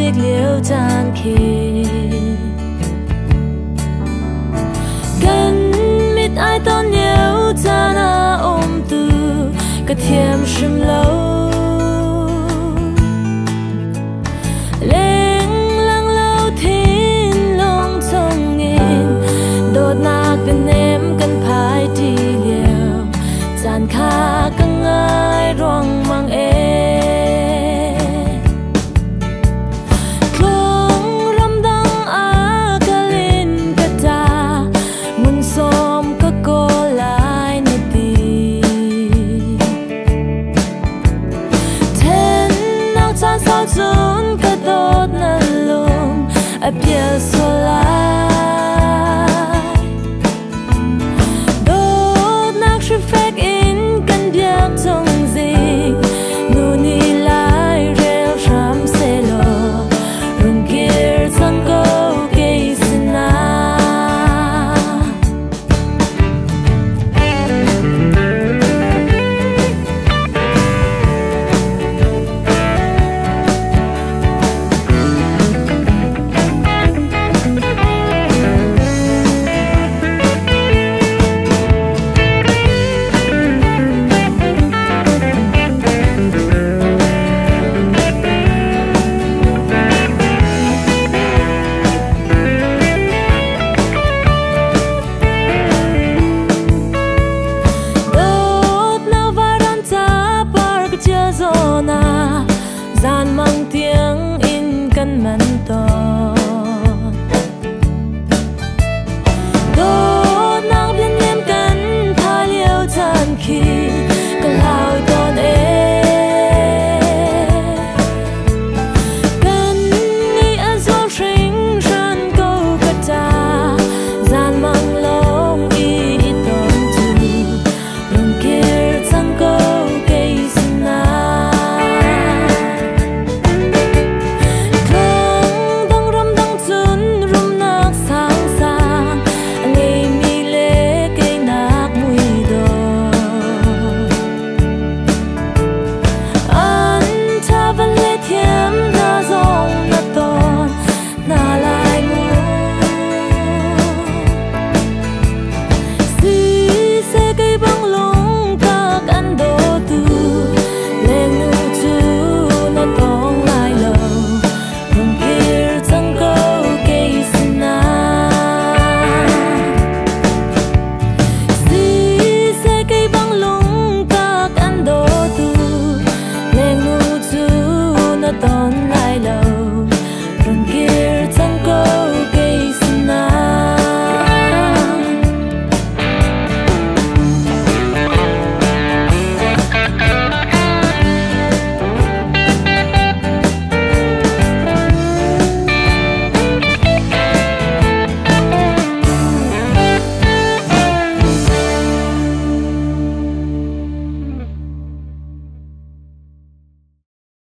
積了讚期。跟 mit ai ton yêu ta na à ôm từ thiềm sum lâu lên lăng lâu thiên long trong em đột nạc gần em gần phải đi liều tàn khai Piece.